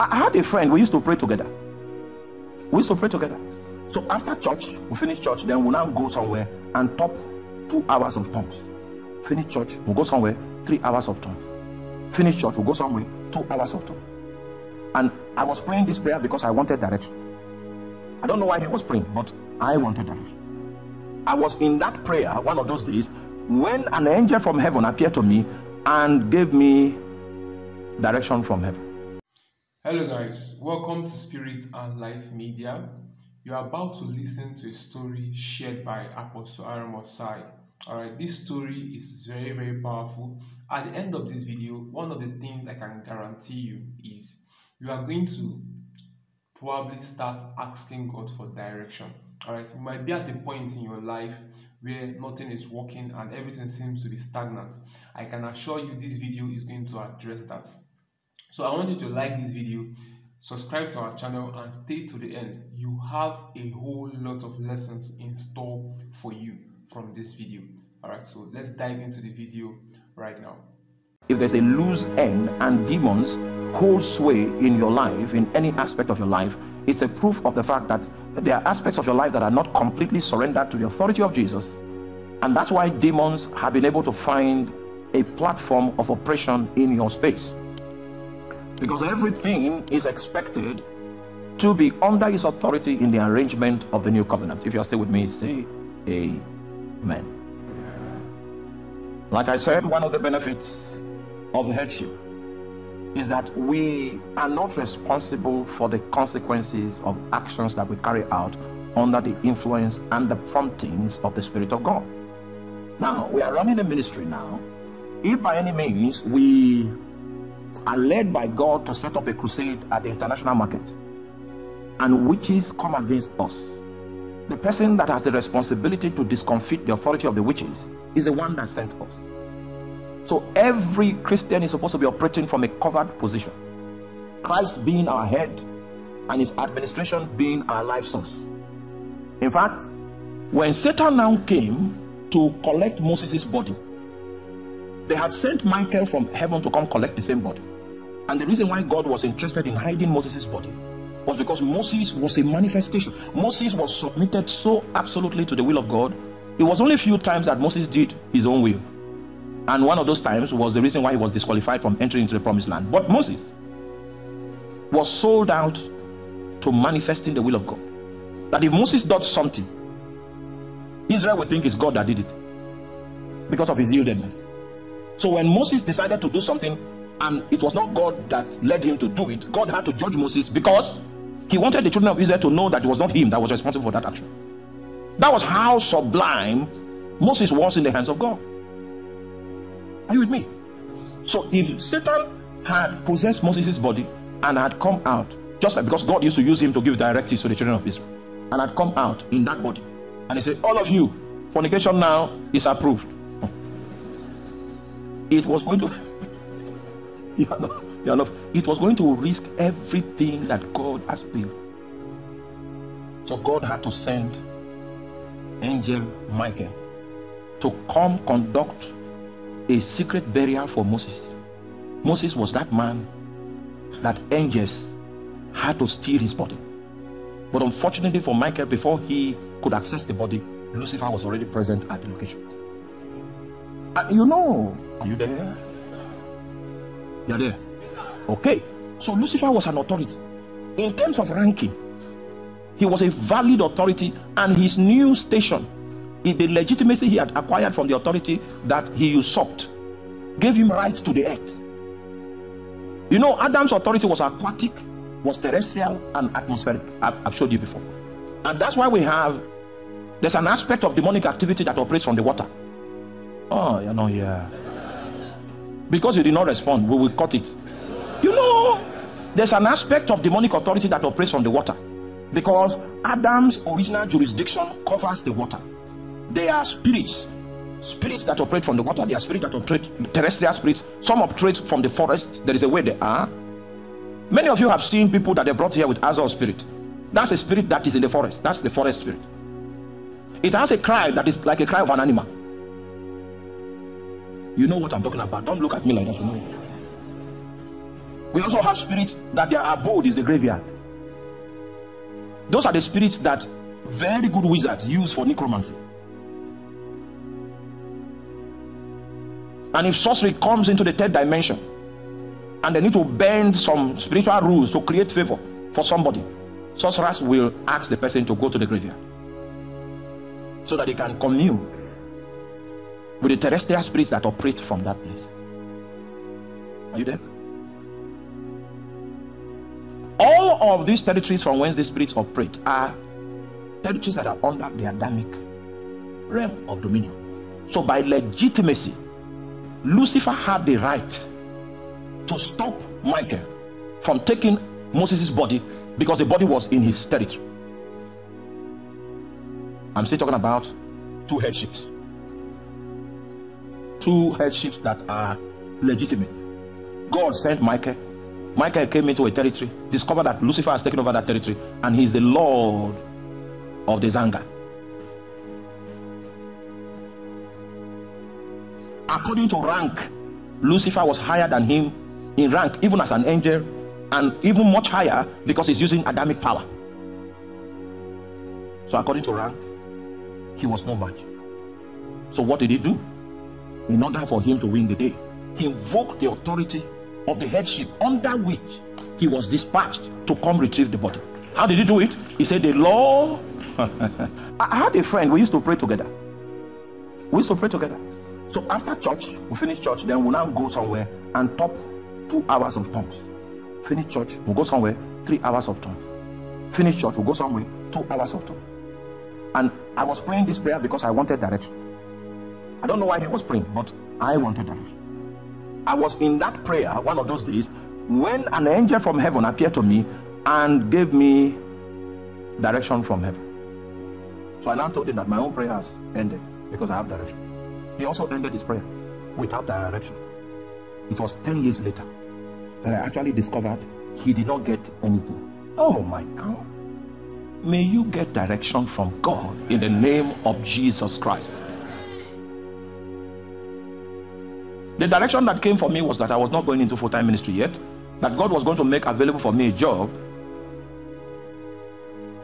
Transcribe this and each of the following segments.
I had a friend, we used to pray together. We used to pray together. So after church, we finish church, then we now go somewhere and top two hours of tongues. Finish church, we'll go somewhere, three hours of tongues. Finish church, we'll go somewhere, two hours of tongues. And I was praying this prayer because I wanted direction. I don't know why he was praying, but I wanted direction. I was in that prayer one of those days when an angel from heaven appeared to me and gave me direction from heaven. Hello, guys, welcome to Spirit and Life Media. You are about to listen to a story shared by Apostle Arome Osayi. All right, this story is very, very powerful. At the end of this video, one of the things I can guarantee you is you are going to probably start asking God for direction. All right, you might be at the point in your life where nothing is working and everything seems to be stagnant. I can assure you this video is going to address that. So I want you to like this video, subscribe to our channel and stay to the end. You have a whole lot of lessons in store for you from this video. All right, so let's dive into the video right now. If there's a loose end and demons hold sway in your life, in any aspect of your life, it's a proof of the fact that there are aspects of your life that are not completely surrendered to the authority of Jesus. And that's why demons have been able to find a platform of oppression in your space. Because everything is expected to be under his authority in the arrangement of the new covenant. If you're still with me, say amen. Like I said, one of the benefits of the headship is that we are not responsible for the consequences of actions that we carry out under the influence and the promptings of the Spirit of God. Now, we are running a ministry now. If by any means we are led by God to set up a crusade at the international market and witches come against us, the person that has the responsibility to discomfit the authority of the witches is the one that sent us. So every Christian is supposed to be operating from a covered position. Christ being our head and his administration being our life source. In fact, when Satan now came to collect Moses' body, they had sent Michael from heaven to come collect the same body. And the reason why God was interested in hiding Moses' body was because Moses was a manifestation. Moses was submitted so absolutely to the will of God. It was only a few times that Moses did his own will. And one of those times was the reason why he was disqualified from entering into the promised land. But Moses was sold out to manifesting the will of God. That if Moses does something, Israel would think it's God that did it because of his yieldedness. So when Moses decided to do something and it was not God that led him to do it, God had to judge Moses because he wanted the children of Israel to know that it was not him that was responsible for that action. That was how sublime Moses was in the hands of God. Are you with me? So if Satan had possessed Moses' body and had come out, just like because God used to use him to give directives to the children of Israel, and had come out in that body, and he said, All of you, fornication now is approved. It was going to oh you are not, you are not, it was going to risk everything that God has built. So God had to send angel Michael to come conduct a secret burial for Moses. Moses was that man that angels had to steal his body. But unfortunately for Michael, before he could access the body, Lucifer was already present at the location. And you know, are you there? You're there. Okay. So Lucifer was an authority. In terms of ranking, he was a valid authority, and his new station the legitimacy he had acquired from the authority that he usurped gave him rights to the earth. You know, Adam's authority was aquatic, was terrestrial, and atmospheric. I've, I've showed you before. And that's why we have, there's an aspect of demonic activity that operates from the water. Oh, you know, yeah. Because you did not respond, we will cut it. You know, there's an aspect of demonic authority that operates from the water. Because Adam's original jurisdiction covers the water. They are spirits. Spirits that operate from the water, they are spirits that operate, terrestrial spirits. Some operate from the forest. There is a way they are. Many of you have seen people that they brought here with Azor spirit. That's a spirit that is in the forest. That's the forest spirit. It has a cry that is like a cry of an animal. You know what I'm talking about. Don't look at me like that. You know. We also have spirits that their abode is the graveyard. Those are the spirits that very good wizards use for necromancy. And if sorcery comes into the third dimension and they need to bend some spiritual rules to create favor for somebody, sorcerers will ask the person to go to the graveyard so that they can commune with the terrestrial spirits that operate from that place. Are you there? All of these territories from whence the spirits operate are territories that are under the Adamic realm of dominion. So, by legitimacy, Lucifer had the right to stop Michael from taking Moses' body because the body was in his territory. I'm still talking about two headships. Two headships that are legitimate. God sent Michael. Michael came into a territory, discovered that Lucifer has taken over that territory, and he's the Lord of the Zanga. According to rank, Lucifer was higher than him in rank, even as an angel, and even much higher because he's using Adamic power. So, according to rank, he was no match. So, what did he do? In order for him to win the day, he invoked the authority of the headship under which he was dispatched to come retrieve the body. How did he do it? He said, The law. I had a friend, we used to pray together. We used to pray together. So after church, we finish church, then we'll now go somewhere and top two hours of tongues. Finish church, we'll go somewhere, three hours of tongues. Finish church, we'll go somewhere, two hours of tongues. And I was praying this prayer because I wanted direction. I don't know why he was praying, but I wanted direction. I was in that prayer one of those days when an angel from heaven appeared to me and gave me direction from heaven. So I now told him that my own prayer has ended because I have direction. He also ended his prayer without direction. It was 10 years later that I actually discovered he did not get anything. Oh my God. May you get direction from God in the name of Jesus Christ. The direction that came for me was that I was not going into full time ministry yet, that God was going to make available for me a job.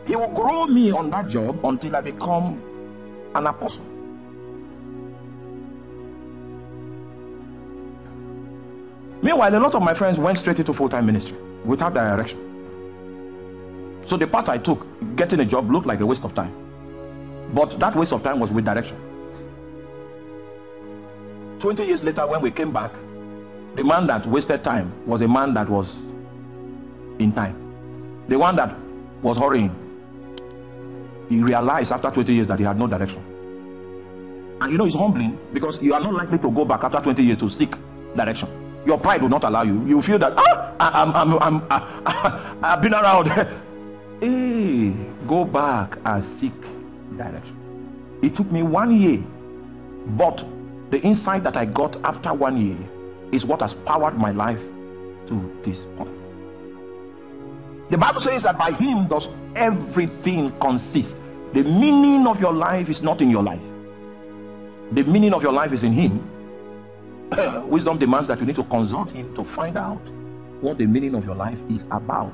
He will grow me on that job until I become an apostle. Meanwhile, a lot of my friends went straight into full time ministry without direction. So the path I took, getting a job, looked like a waste of time. But that waste of time was with direction. 20 years later, when we came back, the man that wasted time was a man that was in time. The one that was hurrying, he realized after 20 years that he had no direction. And you know, it's humbling because you are not likely to go back after 20 years to seek direction. Your pride will not allow you. You feel that, ah, I, I'm, I'm, I'm, I, I've been around. hey, go back and seek direction. It took me one year, but the insight that I got after one year is what has powered my life to this point. The Bible says that by him does everything consist. The meaning of your life is not in your life. The meaning of your life is in him. Wisdom demands that you need to consult him to find out what the meaning of your life is about.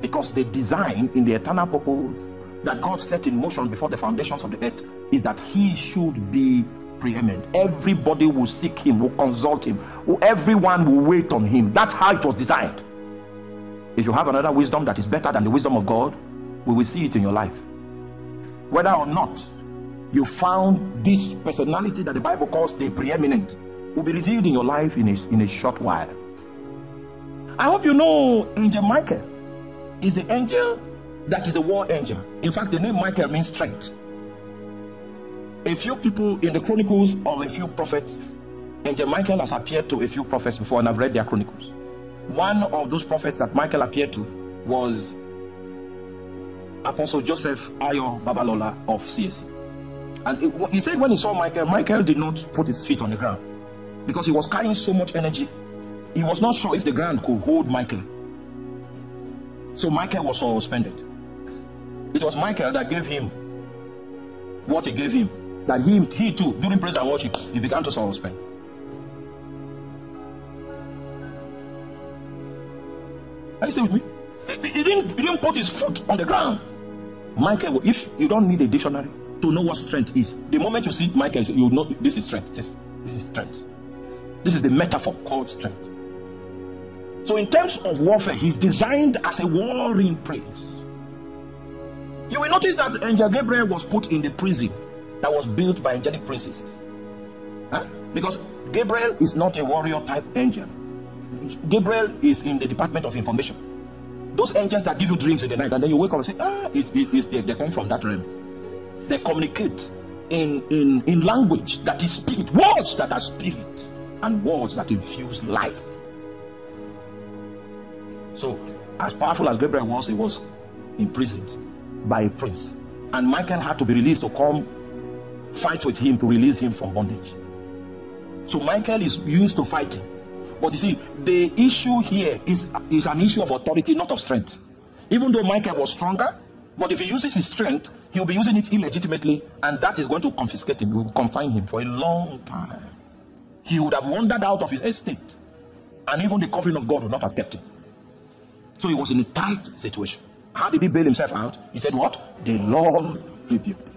Because the design in the eternal purpose that God set in motion before the foundations of the earth is that he should be preeminent. Everybody will seek him, will consult him, everyone will wait on him. That's how it was designed. If you have another wisdom that is better than the wisdom of God, we will see it in your life. Whether or not you found this personality that the Bible calls the preeminent will be revealed in your life in a, in a short while. I hope you know Angel Michael is the angel that is a war angel. In fact, the name Michael means strength a few people in the chronicles of a few prophets, Angel Michael has appeared to a few prophets before, and I've read their chronicles. One of those prophets that Michael appeared to was Apostle Joseph Ayo Babalola of CAC. And he said when he saw Michael, Michael did not put his feet on the ground because he was carrying so much energy. He was not sure if the ground could hold Michael. So Michael was suspended. It was Michael that gave him what he gave him that he, he too, during praise and worship, he began to suspend. you stay with me? He, didn't, he didn't put his foot on the ground. Michael, if you don't need a dictionary to know what strength is, the moment you see Michael, you know this is strength. This, this is strength. This is the metaphor called strength. So, in terms of warfare, he's designed as a warring prince. You will notice that Angel Gabriel was put in the prison that was built by angelic princes. Huh? Because Gabriel is not a warrior type angel. Gabriel is in the department of information. Those angels that give you dreams in the night and then you wake up and say, ah, it's, it's, they, they come from that realm. They communicate in, in, in language that is spirit, words that are spirit, and words that infuse life. So, as powerful as Gabriel was, he was imprisoned by a prince. And Michael had to be released to come fight with him to release him from bondage. So Michael is used to fighting. But you see, the issue here is, is an issue of authority, not of strength. Even though Michael was stronger, but if he uses his strength, he will be using it illegitimately, and that is going to confiscate him, will confine him for a long time. He would have wandered out of his estate, and even the covering of God would not have kept him. So he was in a tight situation. How did he bail himself out? He said, What? The Lord rebuked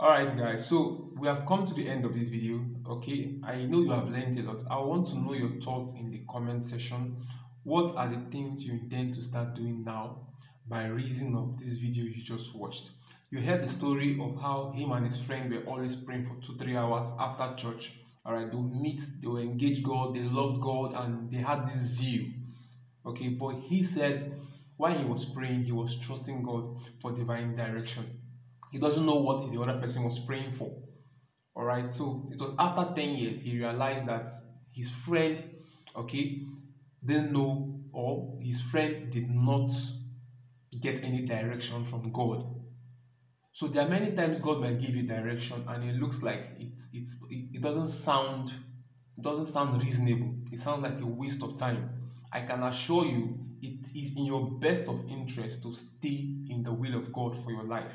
me. Alright guys, so we have come to the end of this video, okay? I know you have learned a lot. I want to know your thoughts in the comment section. What are the things you intend to start doing now by reason of this video you just watched? You heard the story of how him and his friend were always praying for two, three hours after church. Alright, they meet, they would engage God, they loved God, and they had this zeal. Okay, but he said while he was praying, he was trusting God for divine direction he doesn't know what the other person was praying for. All right, so it was after 10 years he realized that his friend, okay, didn't know or his friend did not get any direction from God. So there are many times God might give you direction and it looks like it, it, it doesn't sound it doesn't sound reasonable. It sounds like a waste of time. I can assure you it is in your best of interest to stay in the will of God for your life.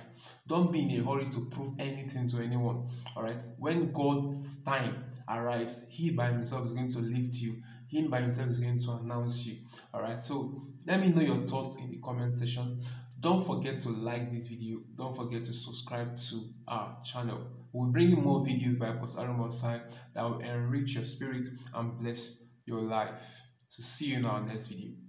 Don't be in a hurry to prove anything to anyone. All right. When God's time arrives, He by Himself is going to lift you. Him by Himself is going to announce you. All right. So let me know your thoughts in the comment section. Don't forget to like this video. Don't forget to subscribe to our channel. We'll bring you more videos by Apostle Arome that will enrich your spirit and bless your life. So see you in our next video.